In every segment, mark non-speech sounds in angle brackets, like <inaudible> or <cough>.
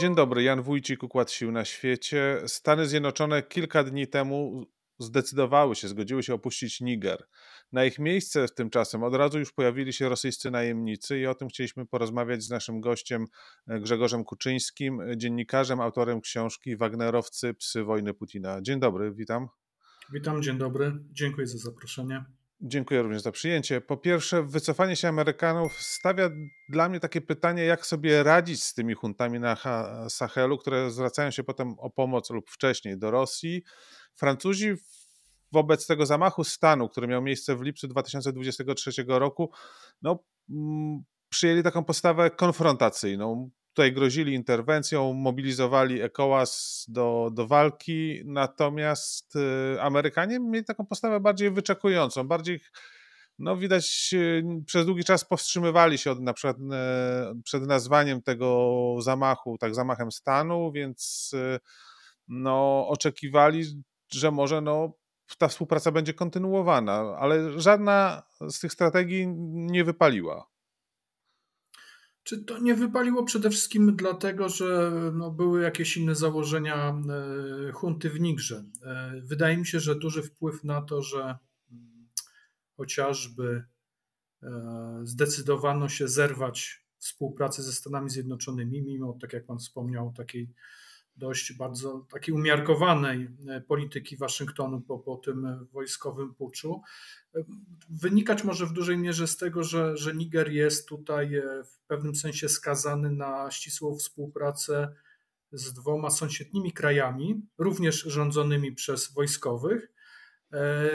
Dzień dobry, Jan Wójcik, Układ Sił na Świecie. Stany Zjednoczone kilka dni temu zdecydowały się, zgodziły się opuścić Niger. Na ich miejsce tymczasem od razu już pojawili się rosyjscy najemnicy i o tym chcieliśmy porozmawiać z naszym gościem e, Grzegorzem Kuczyńskim, dziennikarzem, autorem książki Wagnerowcy, psy wojny Putina. Dzień dobry, witam. Witam, dzień dobry. Dziękuję za zaproszenie. Dziękuję również za przyjęcie. Po pierwsze, wycofanie się Amerykanów stawia dla mnie takie pytanie, jak sobie radzić z tymi huntami na Sahelu, które zwracają się potem o pomoc lub wcześniej do Rosji. Francuzi wobec tego zamachu stanu, który miał miejsce w lipcu 2023 roku, no, mm, przyjęli taką postawę konfrontacyjną. Tutaj grozili interwencją, mobilizowali ECOWAS do, do walki, natomiast y, Amerykanie mieli taką postawę bardziej wyczekującą, bardziej no widać y, przez długi czas powstrzymywali się od na przykład e, przed nazwaniem tego zamachu tak zamachem stanu, więc y, no oczekiwali, że może no ta współpraca będzie kontynuowana, ale żadna z tych strategii nie wypaliła. Czy to nie wypaliło przede wszystkim dlatego, że no, były jakieś inne założenia e, hunty w Nigrze? E, wydaje mi się, że duży wpływ na to, że mm, chociażby e, zdecydowano się zerwać współpracę ze Stanami Zjednoczonymi, mimo, tak jak Pan wspomniał, takiej dość bardzo takiej umiarkowanej e, polityki Waszyngtonu po, po tym wojskowym puczu. E, wynikać może w dużej mierze z tego, że, że Niger jest tutaj e, w pewnym sensie skazany na ścisłą współpracę z dwoma sąsiednimi krajami, również rządzonymi przez wojskowych,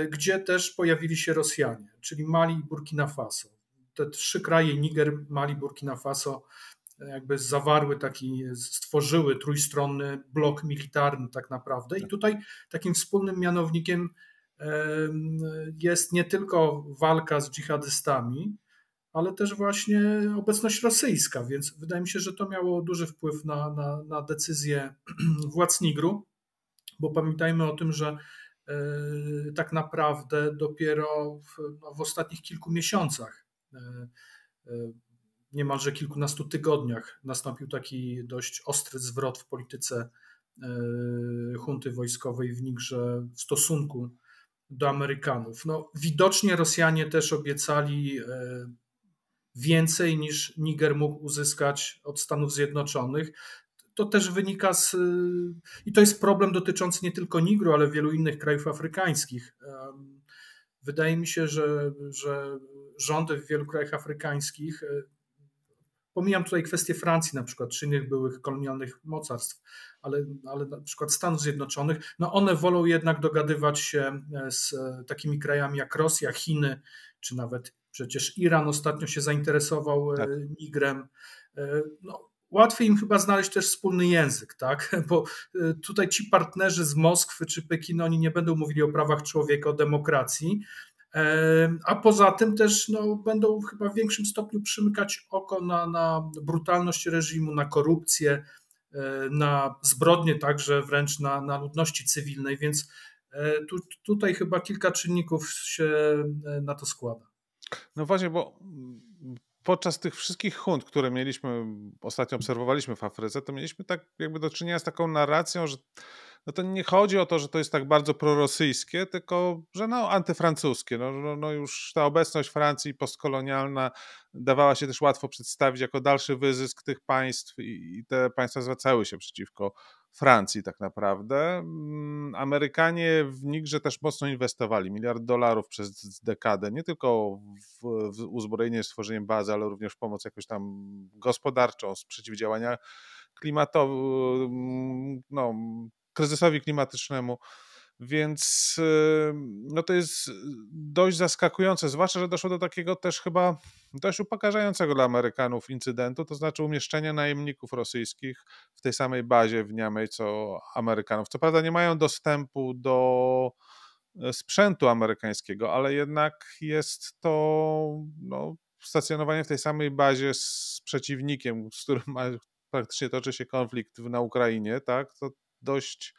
gdzie też pojawili się Rosjanie, czyli Mali i Burkina Faso. Te trzy kraje, Niger, Mali, Burkina Faso, jakby zawarły taki, stworzyły trójstronny blok militarny tak naprawdę. I tak. tutaj takim wspólnym mianownikiem jest nie tylko walka z dżihadystami, ale też właśnie obecność rosyjska, więc wydaje mi się, że to miało duży wpływ na, na, na decyzję <clears throat> władz Nigru, bo pamiętajmy o tym, że e, tak naprawdę dopiero w, no, w ostatnich kilku miesiącach e, e, niemalże kilkunastu tygodniach nastąpił taki dość ostry zwrot w polityce e, hunty wojskowej w Nigrze w stosunku do Amerykanów. No, widocznie Rosjanie też obiecali e, więcej niż Niger mógł uzyskać od Stanów Zjednoczonych. To też wynika z. I to jest problem dotyczący nie tylko Nigru, ale wielu innych krajów afrykańskich. Wydaje mi się, że, że rządy w wielu krajach afrykańskich e, Pomijam tutaj kwestię Francji na przykład, czy innych byłych kolonialnych mocarstw, ale, ale na przykład Stanów Zjednoczonych, no one wolą jednak dogadywać się e, z e, takimi krajami jak Rosja, Chiny, czy nawet przecież Iran ostatnio się zainteresował e, tak. Nigrem. No, łatwiej im chyba znaleźć też wspólny język, tak? <laughs> Bo tutaj ci partnerzy z Moskwy czy Pekinu, oni nie będą mówili o prawach człowieka, o demokracji, a poza tym też no, będą chyba w większym stopniu przymykać oko na, na brutalność reżimu, na korupcję, e, na zbrodnie także wręcz na, na ludności cywilnej, więc e, tu, tutaj chyba kilka czynników się e, na to składa. No właśnie, bo podczas tych wszystkich hunt, które mieliśmy, ostatnio obserwowaliśmy w Afryce, to mieliśmy tak jakby do czynienia z taką narracją, że no to nie chodzi o to, że to jest tak bardzo prorosyjskie, tylko że no antyfrancuskie. No, no, no już ta obecność Francji postkolonialna dawała się też łatwo przedstawić jako dalszy wyzysk tych państw i, i te państwa zwracały się przeciwko Francji tak naprawdę. Mm, Amerykanie w Nigrze też mocno inwestowali, miliard dolarów przez dekadę, nie tylko w, w uzbrojenie, stworzenie bazy, ale również pomoc jakoś tam gospodarczą, z przeciwdziałania klimatowi, no, kryzysowi klimatycznemu. Więc no to jest dość zaskakujące, zwłaszcza, że doszło do takiego też chyba dość upokarzającego dla Amerykanów incydentu, to znaczy umieszczenia najemników rosyjskich w tej samej bazie w Niamey co Amerykanów. Co prawda nie mają dostępu do e, sprzętu amerykańskiego, ale jednak jest to no, stacjonowanie w tej samej bazie z przeciwnikiem, z którym praktycznie toczy się konflikt na Ukrainie, tak? To dość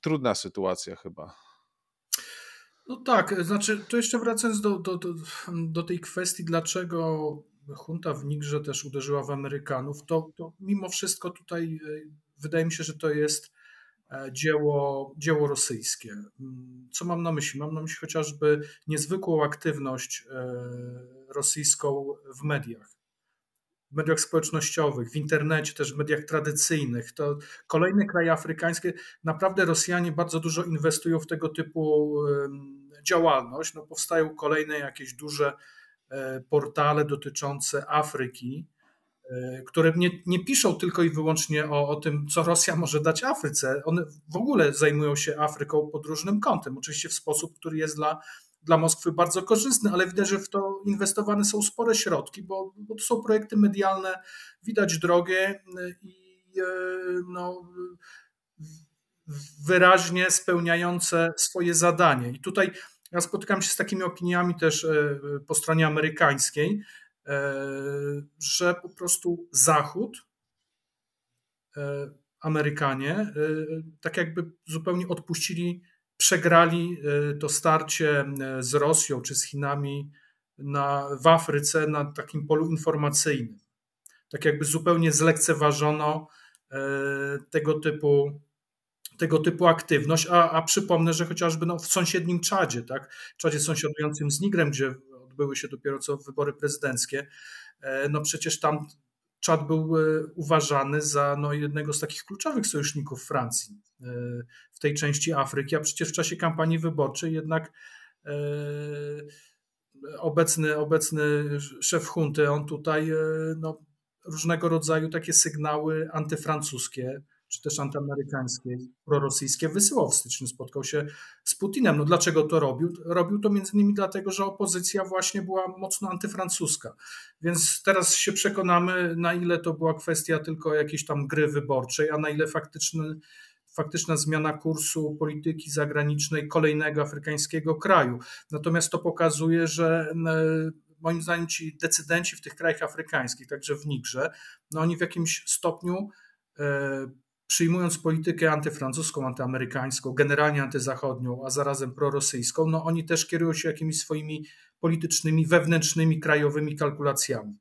trudna sytuacja chyba. No tak, znaczy to jeszcze wracając do, do, do, do tej kwestii, dlaczego junta w Nigrze też uderzyła w Amerykanów, to, to mimo wszystko tutaj e, wydaje mi się, że to jest e, dzieło, dzieło rosyjskie. Mm, co mam na myśli? Mam na myśli chociażby niezwykłą aktywność e, rosyjską w mediach. W mediach społecznościowych, w internecie, też w mediach tradycyjnych. To kolejne kraje afrykańskie, naprawdę Rosjanie bardzo dużo inwestują w tego typu działalność. No, powstają kolejne jakieś duże E, portale dotyczące Afryki, e, które nie, nie piszą tylko i wyłącznie o, o tym, co Rosja może dać Afryce. One w ogóle zajmują się Afryką pod różnym kątem, oczywiście w sposób, który jest dla, dla Moskwy bardzo korzystny, ale widać, że w to inwestowane są spore środki, bo, bo to są projekty medialne, widać drogę i e, no, wyraźnie spełniające swoje zadanie. I tutaj ja spotykam się z takimi opiniami też e, po stronie amerykańskiej, że po prostu Zachód, Amerykanie, tak jakby zupełnie odpuścili, przegrali to starcie z Rosją czy z Chinami na, w Afryce na takim polu informacyjnym. Tak jakby zupełnie zlekceważono tego typu tego typu aktywność, a, a przypomnę, że chociażby no, w sąsiednim Czadzie, tak, Czadzie sąsiadującym z Nigrem, gdzie odbyły się dopiero co wybory prezydenckie, e, no przecież tam Czad był e, uważany za no, jednego z takich kluczowych sojuszników Francji e, w tej części Afryki, a przecież w czasie kampanii wyborczej jednak obecny, obecny szef hunty, on tutaj no, różnego rodzaju takie sygnały antyfrancuskie czy też antyamerykańskie, prorosyjskie wysyłał w styczniu, spotkał się z Putinem. No dlaczego to robił? Robił to między innymi dlatego, że opozycja właśnie była mocno antyfrancuska. Więc teraz się przekonamy, na ile to była kwestia tylko jakiejś tam gry wyborczej, a na ile faktyczny, faktyczna zmiana kursu polityki zagranicznej kolejnego afrykańskiego kraju. Natomiast to pokazuje, że e, moim zdaniem ci decydenci w tych krajach afrykańskich, także w Nigrze, no oni w jakimś stopniu e, przyjmując politykę antyfrancuską, antyamerykańską, generalnie antyzachodnią, a zarazem prorosyjską, no oni też kierują się jakimiś swoimi politycznymi, wewnętrznymi, krajowymi kalkulacjami.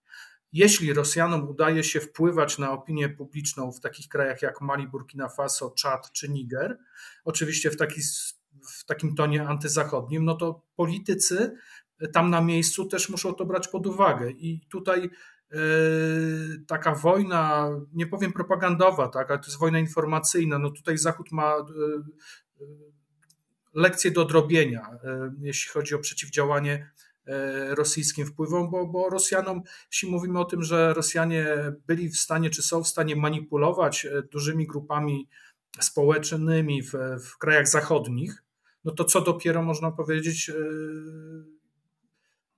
Jeśli Rosjanom udaje się wpływać na opinię publiczną w takich krajach jak Mali, Burkina Faso, Czad czy Niger, oczywiście w, taki, w takim tonie antyzachodnim, no to politycy tam na miejscu też muszą to brać pod uwagę. I tutaj taka wojna, nie powiem propagandowa, tak, ale to jest wojna informacyjna. No tutaj Zachód ma yy, yy, lekcje do odrobienia, jeśli chodzi o przeciwdziałanie rosyjskim wpływom, bo, bo Rosjanom, jeśli mówimy o tym, że Rosjanie byli w stanie, czy są w stanie manipulować dużymi grupami społecznymi w, w krajach zachodnich, no to co dopiero można powiedzieć,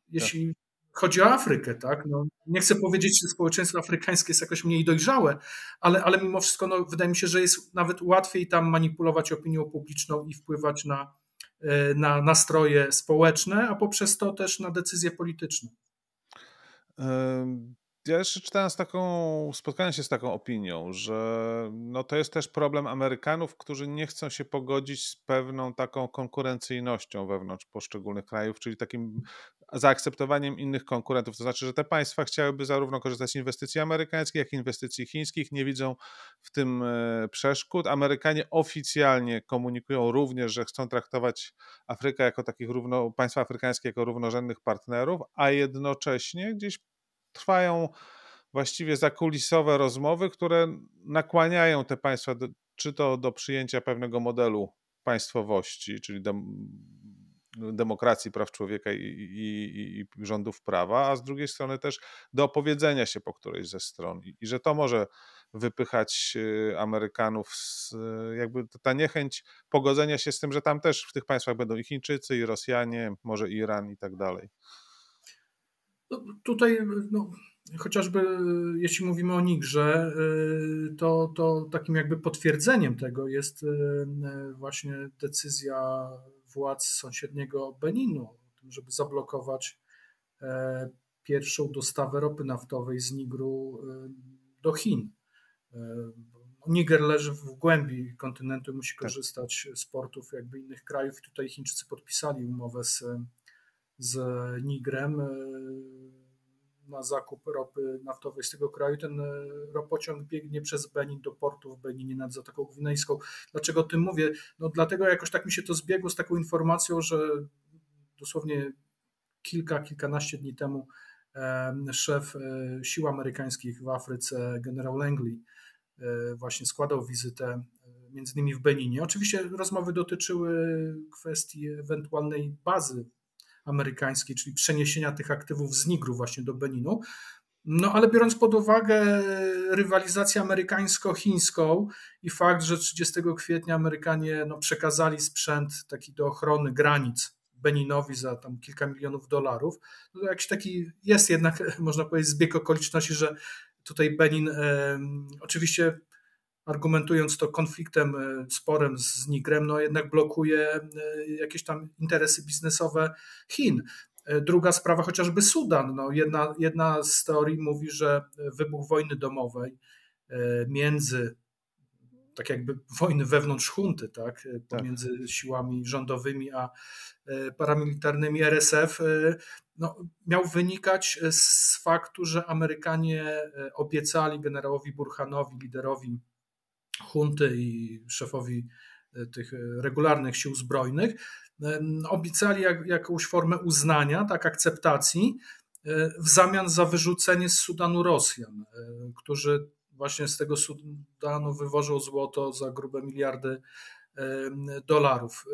jeśli chodzi o Afrykę, tak? No, nie chcę powiedzieć, że społeczeństwo afrykańskie jest jakoś mniej dojrzałe, ale, ale mimo wszystko no, wydaje mi się, że jest nawet łatwiej tam manipulować opinią publiczną i wpływać na, e, na nastroje społeczne, a poprzez to też na decyzje polityczne. Ja jeszcze czytałem z taką, spotkałem się z taką opinią, że no to jest też problem Amerykanów, którzy nie chcą się pogodzić z pewną taką konkurencyjnością wewnątrz poszczególnych krajów, czyli takim zaakceptowaniem innych konkurentów. To znaczy, że te państwa chciałyby zarówno korzystać z inwestycji amerykańskich, jak i inwestycji chińskich, nie widzą w tym e, przeszkód. Amerykanie oficjalnie komunikują również, że chcą traktować Afrykę jako takich równo, państwa afrykańskie jako równorzędnych partnerów, a jednocześnie gdzieś trwają właściwie zakulisowe rozmowy, które nakłaniają te państwa do, czy to do przyjęcia pewnego modelu państwowości, czyli dem, demokracji, praw człowieka i, i, i, rządów prawa, a z drugiej strony też do opowiedzenia się po którejś ze stron i, i że to może wypychać y, Amerykanów z, jakby ta niechęć pogodzenia się z tym, że tam też w tych państwach będą i Chińczycy, i Rosjanie, może Iran i tak dalej. No, tutaj no, chociażby jeśli mówimy o Nigrze, y, to, to takim jakby potwierdzeniem tego jest y, właśnie decyzja władz sąsiedniego Beninu, żeby zablokować e, pierwszą dostawę ropy naftowej z Nigru y, do Chin. E, Niger leży w głębi kontynentu, musi tak. korzystać z portów jakby innych krajów. Tutaj Chińczycy podpisali umowę z, z Nigrem na zakup ropy naftowej z tego kraju. Ten e, ropociąg biegnie przez Benin do portu w Beninie nad Zatoką Gwinejską. Dlaczego o tym mówię? No dlatego jakoś tak mi się to zbiegło z taką informacją, że dosłownie kilka, kilkanaście dni temu szef e, sił amerykańskich w Afryce, generał Langley, e, właśnie składał wizytę między innymi w Beninie. Oczywiście rozmowy dotyczyły kwestii ewentualnej bazy amerykańskiej, czyli przeniesienia tych aktywów z Nigru właśnie do Beninu. No ale biorąc pod uwagę rywalizację amerykańsko-chińską i fakt, że 30 kwietnia Amerykanie no, przekazali sprzęt taki do ochrony granic Beninowi za tam kilka milionów dolarów, no to jakiś taki jest jednak, <laughs> można powiedzieć, zbieg okoliczności, że tutaj Benin e, oczywiście argumentując to konfliktem, e, sporem z Nigrem, no jednak blokuje e, jakieś tam interesy biznesowe Chin. E, druga sprawa, chociażby Sudan. No jedna, jedna z teorii mówi, że wybuch wojny domowej między, tak jakby wojny wewnątrz hunty, tak, tak. pomiędzy tak. siłami rządowymi a paramilitarnymi RSF, no, miał wynikać z faktu, że Amerykanie obiecali generałowi Burhanowi, liderowi hunty i szefowi e, tych e, regularnych sił zbrojnych, obiecali jak, jakąś formę uznania, tak, akceptacji e, w zamian za wyrzucenie z Sudanu Rosjan, którzy właśnie z tego Sudanu wywożą złoto za grube miliardy dolarów.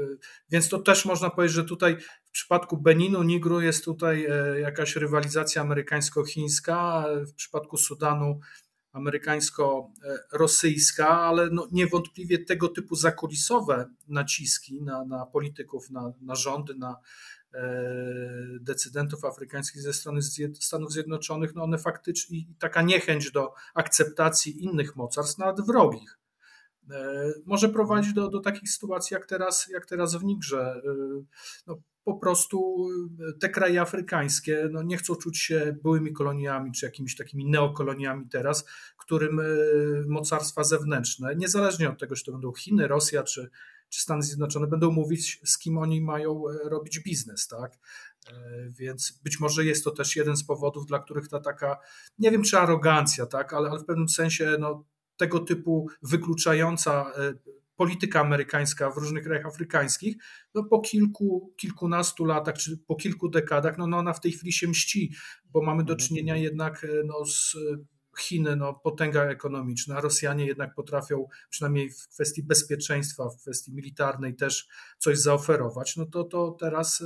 Więc to też można powiedzieć, że tutaj w przypadku Beninu, Nigru jest tutaj jakaś rywalizacja amerykańsko-chińska, w przypadku Sudanu amerykańsko-rosyjska, ale no niewątpliwie tego typu zakulisowe naciski na, na polityków, na, na rządy, na e, decydentów afrykańskich ze strony Stanów Zjednoczonych, no one faktycznie i taka niechęć do akceptacji innych mocarstw, nawet wrogich, e, może prowadzić do, do takich sytuacji jak teraz, jak teraz w Nigrze. E, no, po prostu e, te kraje afrykańskie no, nie chcą czuć się byłymi koloniami czy jakimiś takimi neokoloniami teraz, którym e, mocarstwa zewnętrzne, niezależnie od tego, czy to będą Chiny, Rosja czy, czy Stany Zjednoczone, będą mówić, z kim oni mają e, robić biznes, tak? Więc być może jest to też jeden z powodów, dla których ta taka, nie wiem czy arogancja, tak, ale, ale w pewnym sensie no, tego typu wykluczająca polityka amerykańska w różnych krajach afrykańskich, no po kilku, kilkunastu latach, czy po kilku dekadach, no, no ona w tej chwili się mści, bo mamy do mhm. czynienia jednak e, no, z e, Chiny, no, potęga ekonomiczna, Rosjanie jednak potrafią, przynajmniej w kwestii bezpieczeństwa, w kwestii militarnej też coś zaoferować, no to, to teraz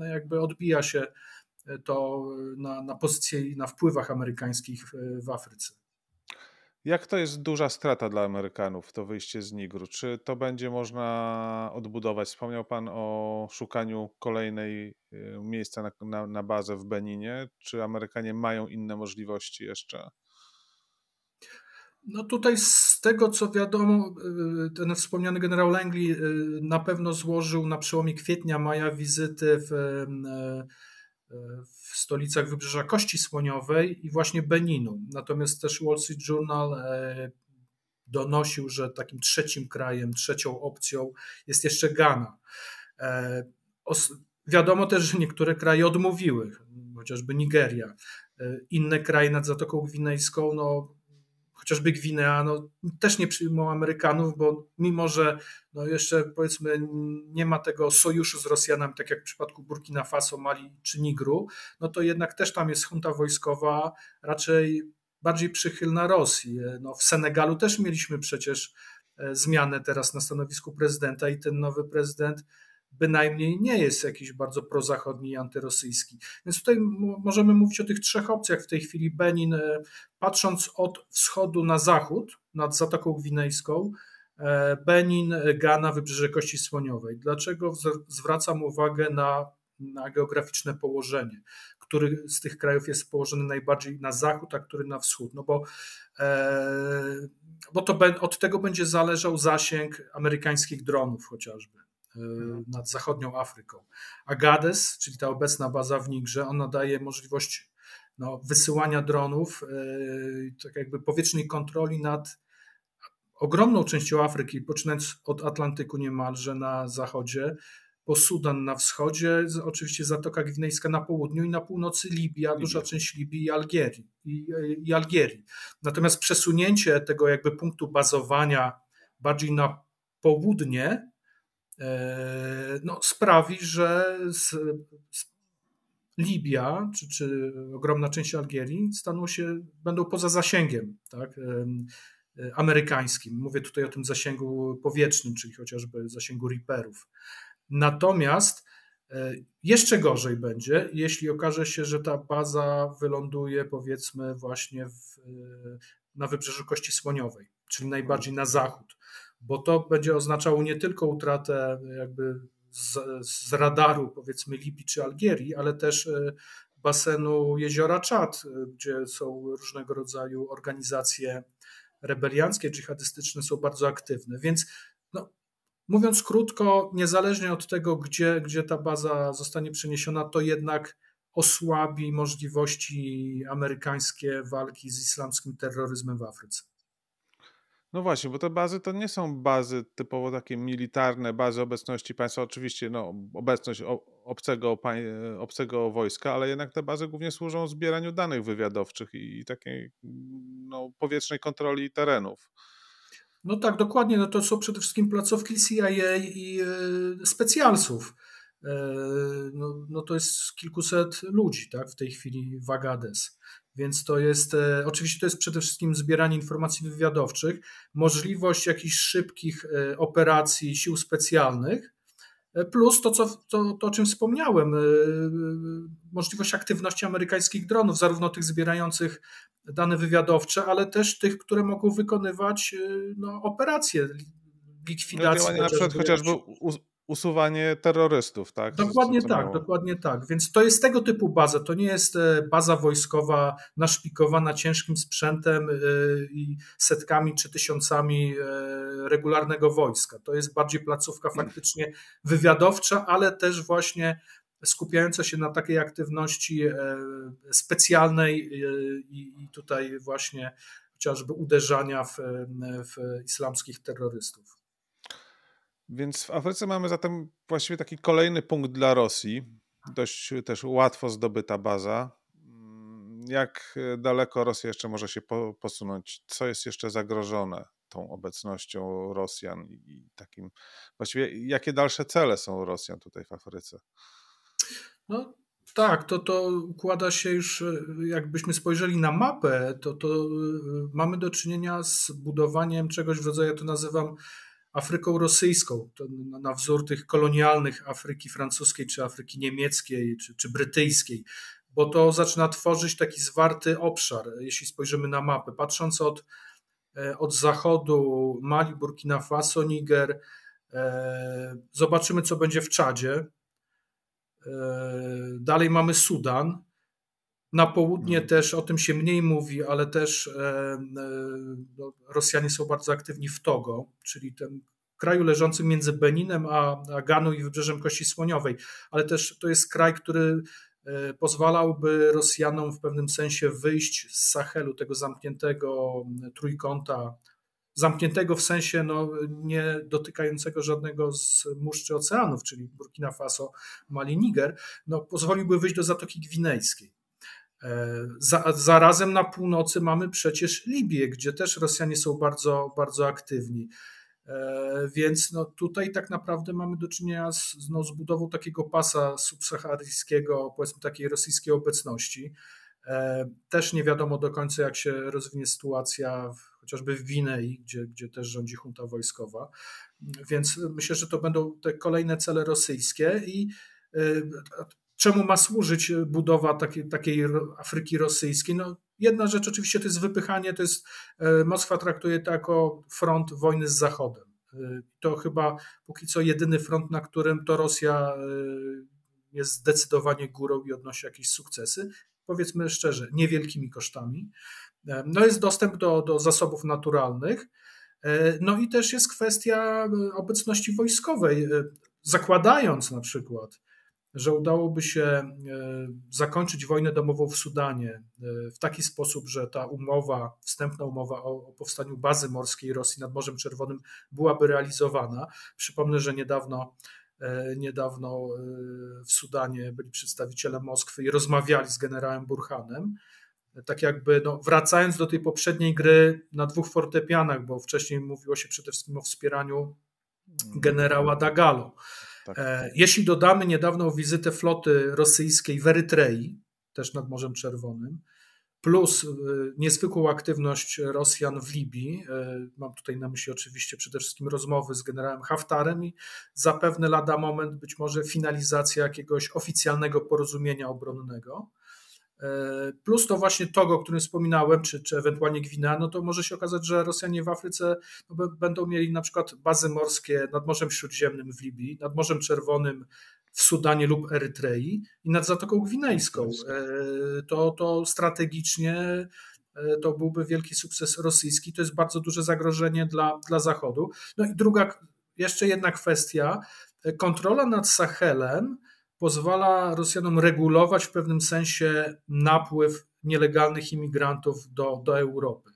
e, jakby odbija się to na, na pozycji i na wpływach amerykańskich w Afryce. Jak to jest duża strata dla Amerykanów, to wyjście z Nigru? Czy to będzie można odbudować? Wspomniał Pan o szukaniu kolejnej y, miejsca na, na, na bazę w Beninie. Czy Amerykanie mają inne możliwości jeszcze? No tutaj z tego co wiadomo, y, ten wspomniany generał Langley y, na pewno złożył na przełomie kwietnia, maja wizyty w w stolicach wybrzeża Kości Słoniowej i właśnie Beninu. Natomiast też Wall Street Journal e, donosił, że takim trzecim krajem, trzecią opcją jest jeszcze Ghana. E, wiadomo też, że niektóre kraje odmówiły, chociażby Nigeria. E, inne kraje nad Zatoką Gwinejską no, chociażby Gwinea, no, też nie przyjmą Amerykanów, bo mimo, że no, jeszcze powiedzmy nie ma tego sojuszu z Rosjanami, tak jak w przypadku Burkina Faso, Mali czy Nigru, no to jednak też tam jest junta wojskowa raczej bardziej przychylna Rosji. No, w Senegalu też mieliśmy przecież e, zmianę teraz na stanowisku prezydenta i ten nowy prezydent bynajmniej nie jest jakiś bardzo prozachodni i antyrosyjski. Więc tutaj możemy mówić o tych trzech opcjach w tej chwili. Benin, e, patrząc od wschodu na zachód, nad Zatoką Gwinejską, e, Benin, Ghana, Wybrzeże Kości Słoniowej. Dlaczego zwracam uwagę na, na geograficzne położenie? Który z tych krajów jest położony najbardziej na zachód, a który na wschód? No bo, e, bo to od tego będzie zależał zasięg amerykańskich dronów chociażby. Y, nad zachodnią Afryką. A GADES, czyli ta obecna baza w Nigrze, ona daje możliwość no, wysyłania dronów, y, tak jakby powietrznej kontroli nad ogromną częścią Afryki, poczynając od Atlantyku niemalże na zachodzie, po Sudan na wschodzie, oczywiście Zatoka Gwinejska na południu i na północy Libia, Libia. duża część Libii i Algierii, i, i Algierii. Natomiast przesunięcie tego jakby punktu bazowania bardziej na południe no, sprawi, że z, z Libia czy, czy ogromna część Algierii staną się, będą poza zasięgiem tak, e, amerykańskim. Mówię tutaj o tym zasięgu powietrznym, czyli chociażby zasięgu Reaperów. Natomiast e, jeszcze gorzej będzie, jeśli okaże się, że ta baza wyląduje powiedzmy właśnie w, e, na wybrzeżu Kości Słoniowej, czyli najbardziej na zachód, bo to będzie oznaczało nie tylko utratę jakby z, z radaru powiedzmy Libii czy Algierii, ale też e, basenu jeziora Czad, gdzie są różnego rodzaju organizacje rebelianckie, dżihadystyczne są bardzo aktywne. Więc no, Mówiąc krótko, niezależnie od tego, gdzie, gdzie ta baza zostanie przeniesiona, to jednak osłabi możliwości amerykańskie walki z islamskim terroryzmem w Afryce. No właśnie, bo te bazy to nie są bazy typowo takie militarne, bazy obecności państwa. Oczywiście no, obecność obcego, obcego wojska, ale jednak te bazy głównie służą zbieraniu danych wywiadowczych i takiej no, powietrznej kontroli terenów. No tak, dokładnie. No to są przede wszystkim placówki CIA i e, specjalsów. E, no, no to jest kilkuset ludzi tak, w tej chwili w Agades. Więc to jest, e, oczywiście to jest przede wszystkim zbieranie informacji wywiadowczych, możliwość jakichś szybkich operacji sił specjalnych, plus to, co, to, to o czym wspomniałem, możliwość aktywności amerykańskich dronów, zarówno tych zbierających dane wywiadowcze, ale też tych, które mogą wykonywać no, operacje likwidacji. No, na przykład chociażby usuwanie terrorystów, tak? Dokładnie co, co tak, miało. dokładnie tak. Więc to jest tego typu baza. To nie jest e, baza wojskowa naszpikowana ciężkim sprzętem e, i setkami czy tysiącami e, regularnego wojska. To jest bardziej placówka faktycznie wywiadowcza, ale też właśnie skupiająca się na takiej aktywności specjalnej i tutaj właśnie chociażby uderzania w, w islamskich terrorystów. Więc w Afryce mamy zatem właściwie taki kolejny punkt dla Rosji, dość też łatwo zdobyta baza. Jak daleko Rosja jeszcze może się posunąć? Co jest jeszcze zagrożone tą obecnością Rosjan i takim właściwie jakie dalsze cele są Rosjan tutaj w Afryce? No tak, to, to układa się już, e, jakbyśmy spojrzeli na mapę, to, to e, mamy do czynienia z budowaniem czegoś w rodzaju, ja to nazywam Afryką rosyjską, na wzór tych kolonialnych Afryki francuskiej, czy Afryki niemieckiej, czy, czy brytyjskiej, bo to zaczyna tworzyć taki zwarty obszar, jeśli spojrzymy na mapę. Patrząc od, e, od zachodu Mali, Burkina Faso, Niger, zobaczymy, co będzie w Czadzie, E, dalej mamy Sudan. Na południe hmm. też o tym się mniej mówi, ale też e, e, no, Rosjanie są bardzo aktywni w Togo, czyli tym kraju leżącym między Beninem a, a Ganu i wybrzeżem Kości Słoniowej, ale też to jest kraj, który pozwalałby Rosjanom w pewnym sensie wyjść z Sahelu, tego zamkniętego trójkąta zamkniętego w sensie no, nie dotykającego żadnego z muszczy oceanów, czyli Burkina Faso, Mali, Niger, no, pozwoliłby wyjść do Zatoki Gwinejskiej. E, za, zarazem na północy mamy przecież Libię, gdzie też Rosjanie są bardzo, bardzo aktywni. E, więc no tutaj tak naprawdę mamy do czynienia z, no, z budową takiego pasa subsaharyjskiego, powiedzmy takiej rosyjskiej obecności. E, też nie wiadomo do końca, jak się rozwinie sytuacja w, chociażby w Winei, gdzie, gdzie też rządzi junta wojskowa. Więc myślę, że to będą te kolejne cele rosyjskie i czemu ma służyć budowa takiej, takiej Afryki rosyjskiej? No, jedna rzecz oczywiście to jest wypychanie, to jest e, Moskwa traktuje to jako front wojny z Zachodem. To chyba póki co jedyny front, na którym to Rosja jest zdecydowanie górą i odnosi jakieś sukcesy powiedzmy szczerze, niewielkimi kosztami. E, no jest dostęp do, do zasobów naturalnych. E, no i też jest kwestia e, obecności wojskowej. Zakładając na przykład, że udałoby się e, zakończyć wojnę domową w Sudanie e, w taki sposób, że ta umowa, wstępna umowa o, powstaniu bazy morskiej Rosji nad Morzem Czerwonym byłaby realizowana. Przypomnę, że niedawno e, Niedawno w Sudanie byli przedstawiciele Moskwy i rozmawiali z generałem Burhanem. Tak jakby no, wracając do tej poprzedniej gry na dwóch fortepianach, bo wcześniej mówiło się przede wszystkim o wspieraniu generała Dagalo. Tak. E, jeśli dodamy niedawną wizytę floty rosyjskiej w Erytrei, też nad Morzem Czerwonym, plus e, niezwykłą aktywność Rosjan w Libii, e, mam tutaj na myśli oczywiście przede wszystkim rozmowy z generałem Haftarem i zapewne lada moment być może finalizacja jakiegoś oficjalnego porozumienia obronnego, plus to właśnie Togo, o którym wspominałem, czy, czy ewentualnie Gwina, no to może się okazać, że Rosjanie w Afryce no, będą mieli na przykład bazy morskie nad Morzem Śródziemnym w Libii, nad Morzem Czerwonym w Sudanie lub Erytrei i nad Zatoką Gwinejską. E, to, to strategicznie e, to byłby wielki sukces rosyjski. To jest bardzo duże zagrożenie dla, dla Zachodu. No i druga, jeszcze jedna kwestia. Kontrola nad Sahelem pozwala Rosjanom regulować w pewnym sensie napływ nielegalnych imigrantów do, do Europy.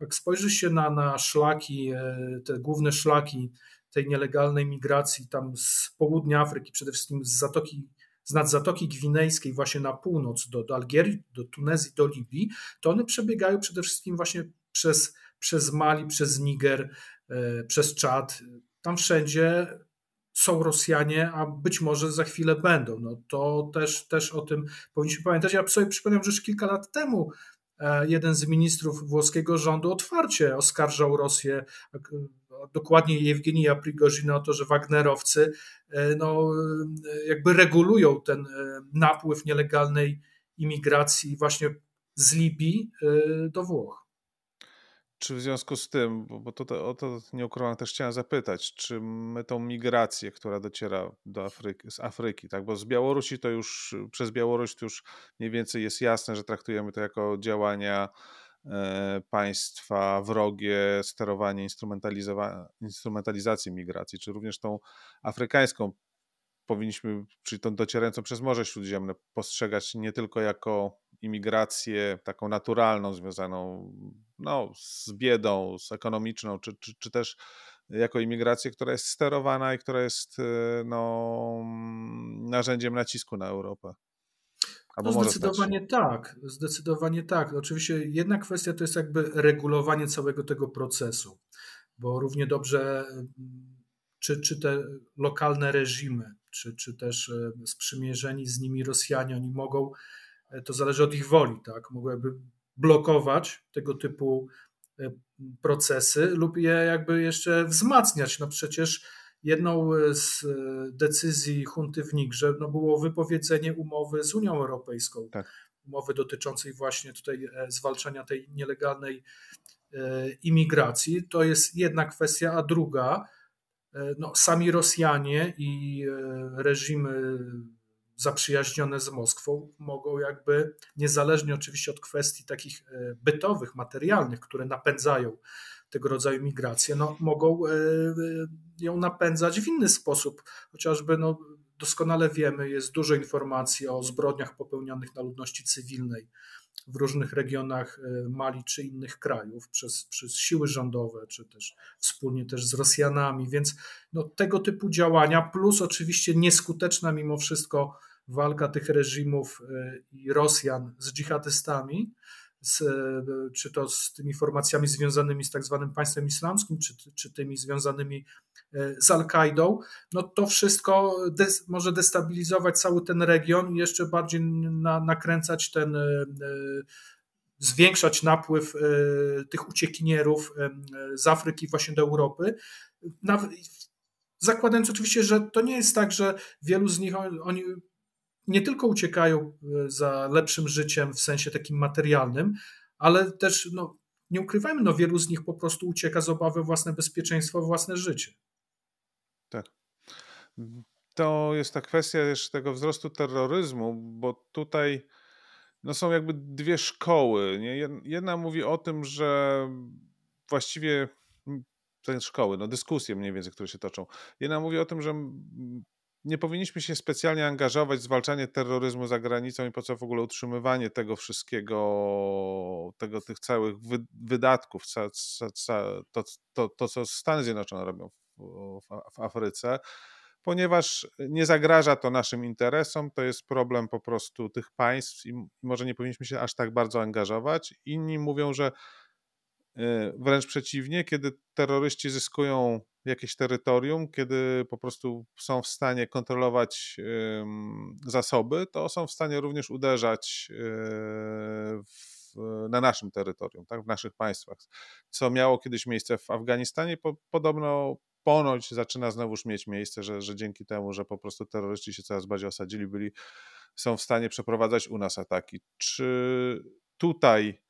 Jak spojrzy się na, na szlaki, e, te główne szlaki tej nielegalnej migracji tam z południa Afryki, przede wszystkim z Zatoki, z nad Zatoki Gwinejskiej właśnie na północ do, do Algierii, do Tunezji, do Libii, to one przebiegają przede wszystkim właśnie przez, przez Mali, przez Niger, e, przez Czad. Tam wszędzie są Rosjanie, a być może za chwilę będą. No to też, też o tym powinniśmy pamiętać. Ja sobie przypomniałem, że już kilka lat temu e, jeden z ministrów włoskiego rządu otwarcie oskarżał Rosję, e, dokładnie Jewgenija Prigozina o to, że Wagnerowcy e, no, jakby regulują ten napływ nielegalnej imigracji właśnie z Libii do Włoch. Czy w związku z tym, bo to, o to nie ukrywam, też chciałem zapytać, czy my tą migrację, która dociera do Afryki, z Afryki, tak, bo z Białorusi to już, przez Białoruś to już mniej więcej jest jasne, że traktujemy to jako działania e, państwa wrogie, sterowanie instrumentalizacji migracji, czy również tą afrykańską powinniśmy, czyli tą docierającą przez Morze Śródziemne, postrzegać nie tylko jako imigrację taką naturalną, związaną no, z biedą, z ekonomiczną, czy, czy, czy też jako imigrację, która jest sterowana i która jest e, no, narzędziem nacisku na Europę. Albo no zdecydowanie tak, zdecydowanie tak. Oczywiście jedna kwestia to jest jakby regulowanie całego tego procesu, bo równie dobrze czy, czy te lokalne reżimy, czy, czy też e, sprzymierzeni z nimi Rosjanie, oni mogą, to zależy od ich woli, tak, mogą jakby blokować tego typu e, procesy lub je jakby jeszcze wzmacniać. No przecież jedną z decyzji hunty w Nigrze no było wypowiedzenie umowy z Unią Europejską. Tak. Umowy dotyczącej właśnie tutaj zwalczania tej nielegalnej imigracji. To jest jedna kwestia, a druga, E, no, sami Rosjanie i e, reżimy zaprzyjaźnione z Moskwą mogą jakby, niezależnie oczywiście od kwestii takich e, bytowych, materialnych, które napędzają tego rodzaju migrację, no, mogą ją napędzać w inny sposób. Chociażby no, doskonale wiemy, jest dużo informacji o zbrodniach popełnionych na ludności cywilnej w różnych regionach e, Mali czy innych krajów przez, przez siły rządowe, czy też wspólnie też z Rosjanami, więc no, tego typu działania, plus oczywiście nieskuteczna mimo wszystko walka tych reżimów e, i Rosjan z dżihadystami, z, czy to z tymi formacjami związanymi z tak zwanym państwem islamskim, czy, czy tymi związanymi e, z Al-Kaidą, no to wszystko des, może destabilizować cały ten region i jeszcze bardziej na, nakręcać ten, e, zwiększać napływ e, tych uciekinierów z Afryki właśnie do Europy. Zakładając oczywiście, że to nie jest tak, że wielu z nich oni nie tylko uciekają e, za lepszym życiem w sensie takim materialnym, ale też, no, nie ukrywajmy, no, wielu z nich po prostu ucieka z obawy o własne bezpieczeństwo, o własne życie. Tak. To jest ta kwestia jeszcze tego wzrostu terroryzmu, bo tutaj no, są jakby dwie szkoły. Nie? Jedna mówi o tym, że właściwie te szkoły, no dyskusje mniej więcej, które się toczą. Jedna mówi o tym, że nie powinniśmy się specjalnie angażować w zwalczanie terroryzmu za granicą i po co w ogóle utrzymywanie tego wszystkiego, tego, tych całych wydatków, to, to, to co Stany Zjednoczone robią w, w Afryce, ponieważ nie zagraża to naszym interesom, to jest problem po prostu tych państw i może nie powinniśmy się aż tak bardzo angażować. Inni mówią, że e, wręcz przeciwnie, kiedy terroryści zyskują jakieś terytorium, kiedy po prostu są w stanie kontrolować zasoby, to są w stanie również uderzać e, w, na naszym terytorium, tak, w naszych państwach. Co miało kiedyś miejsce w Afganistanie, po, podobno ponoć zaczyna znowuż mieć miejsce, że, że dzięki temu, że po prostu terroryści się coraz bardziej osadzili, byli, są w stanie przeprowadzać u nas ataki. Czy tutaj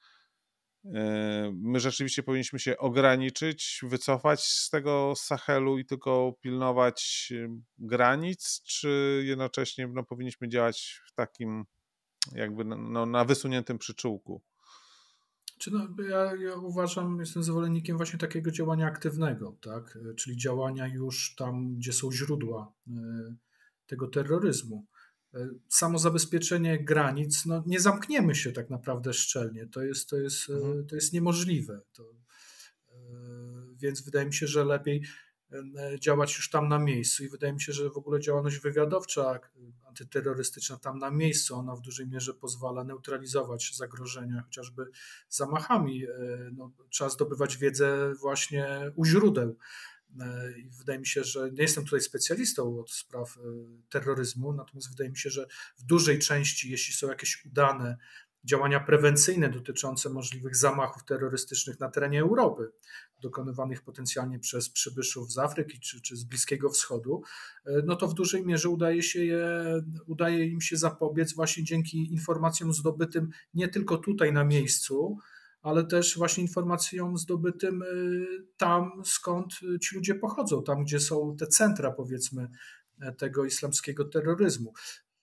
e, my rzeczywiście powinniśmy się ograniczyć, wycofać z tego Sahelu i tylko pilnować e, granic, czy jednocześnie no, powinniśmy działać w takim jakby no, na wysuniętym przyczółku? Czy no, ja, ja, uważam, jestem zwolennikiem właśnie takiego działania aktywnego, tak? czyli działania już tam, gdzie są źródła e, tego terroryzmu. E, samo zabezpieczenie granic, no nie zamkniemy się tak naprawdę szczelnie, to jest, to jest, e, mhm. to jest niemożliwe. To, więc wydaje mi się, że lepiej działać już tam na miejscu i wydaje mi się, że w ogóle działalność wywiadowcza antyterrorystyczna tam na miejscu, ona w dużej mierze pozwala neutralizować zagrożenia chociażby zamachami. E, no, trzeba zdobywać wiedzę właśnie u źródeł. E, I wydaje mi się, że nie jestem tutaj specjalistą od spraw e, terroryzmu, natomiast wydaje mi się, że w dużej części, jeśli są jakieś udane działania prewencyjne dotyczące możliwych zamachów terrorystycznych na terenie Europy, dokonywanych potencjalnie przez przybyszów z Afryki czy, czy z Bliskiego Wschodu, e, no to w dużej mierze udaje, się je, udaje im się zapobiec właśnie dzięki informacjom zdobytym nie tylko tutaj na miejscu, ale też właśnie informacjom zdobytym e, tam, skąd ci ludzie pochodzą, tam, gdzie są te centra, powiedzmy, e, tego islamskiego terroryzmu.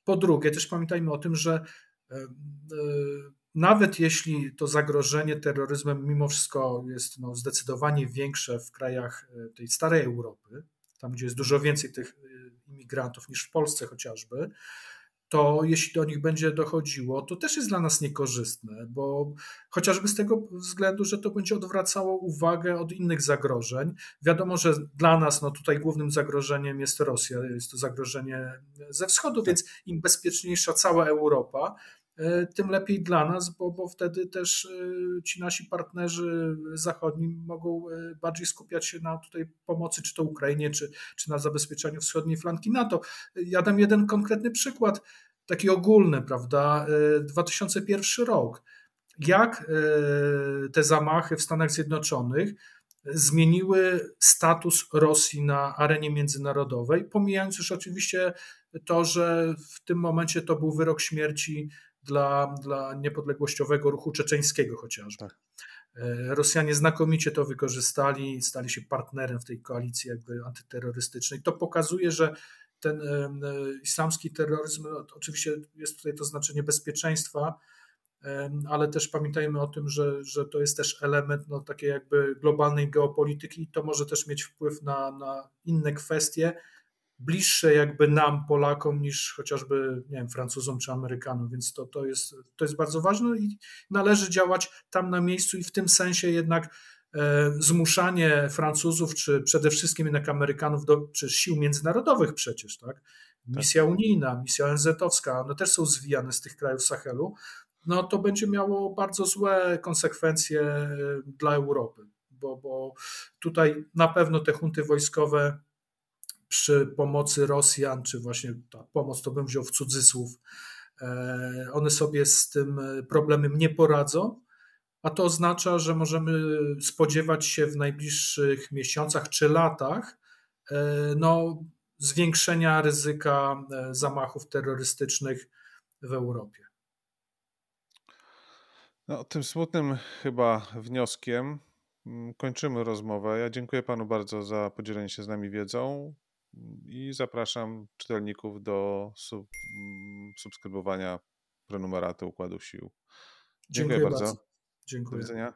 Po drugie, też pamiętajmy o tym, że nawet jeśli to zagrożenie terroryzmem mimo wszystko jest no, zdecydowanie większe w krajach e, tej starej Europy, tam gdzie jest dużo więcej tych e, imigrantów niż w Polsce chociażby, to jeśli do nich będzie dochodziło, to też jest dla nas niekorzystne, bo chociażby z tego względu, że to będzie odwracało uwagę od innych zagrożeń. Wiadomo, że dla nas no tutaj głównym zagrożeniem jest Rosja, jest to zagrożenie ze wschodu, więc im bezpieczniejsza cała Europa, E, tym lepiej dla nas, bo, bo wtedy też e, ci nasi partnerzy zachodni mogą e, bardziej skupiać się na tutaj pomocy, czy to Ukrainie, czy, czy na zabezpieczeniu wschodniej flanki NATO. Ja dam jeden konkretny przykład, taki ogólny, prawda? 2001 rok. Jak te zamachy w Stanach Zjednoczonych zmieniły status Rosji na arenie międzynarodowej, pomijając już oczywiście to, że w tym momencie to był wyrok śmierci dla, dla niepodległościowego ruchu czeczeńskiego chociażby. Tak. E, Rosjanie znakomicie to wykorzystali, stali się partnerem w tej koalicji jakby antyterrorystycznej. To pokazuje, że ten e, islamski terroryzm, oczywiście jest tutaj to znaczenie bezpieczeństwa, e, ale też pamiętajmy o tym, że, że to jest też element no, takiej jakby globalnej geopolityki i to może też mieć wpływ na, na inne kwestie, bliższe jakby nam, Polakom, niż chociażby, nie wiem, Francuzom czy Amerykanom, więc to, to, jest, to jest bardzo ważne i należy działać tam na miejscu i w tym sensie jednak e, zmuszanie Francuzów, czy przede wszystkim jednak Amerykanów do czy sił międzynarodowych przecież, tak? tak. Misja unijna, misja ONZ-owska, one też są zwijane z tych krajów Sahelu, no to będzie miało bardzo złe konsekwencje e, dla Europy, bo, bo tutaj na pewno te hunty wojskowe przy pomocy Rosjan, czy właśnie ta pomoc to bym wziął w cudzysłów, e, one sobie z tym problemem nie poradzą, a to oznacza, że możemy spodziewać się w najbliższych miesiącach czy latach e, no, zwiększenia ryzyka e, zamachów terrorystycznych w Europie. No, tym smutnym chyba wnioskiem mm, kończymy rozmowę. Ja dziękuję panu bardzo za podzielenie się z nami wiedzą i zapraszam czytelników do sub, mm, subskrybowania prenumeraty Układu Sił. Dziękuję, Dziękuję bardzo. bardzo. Dziękuję. Do widzenia.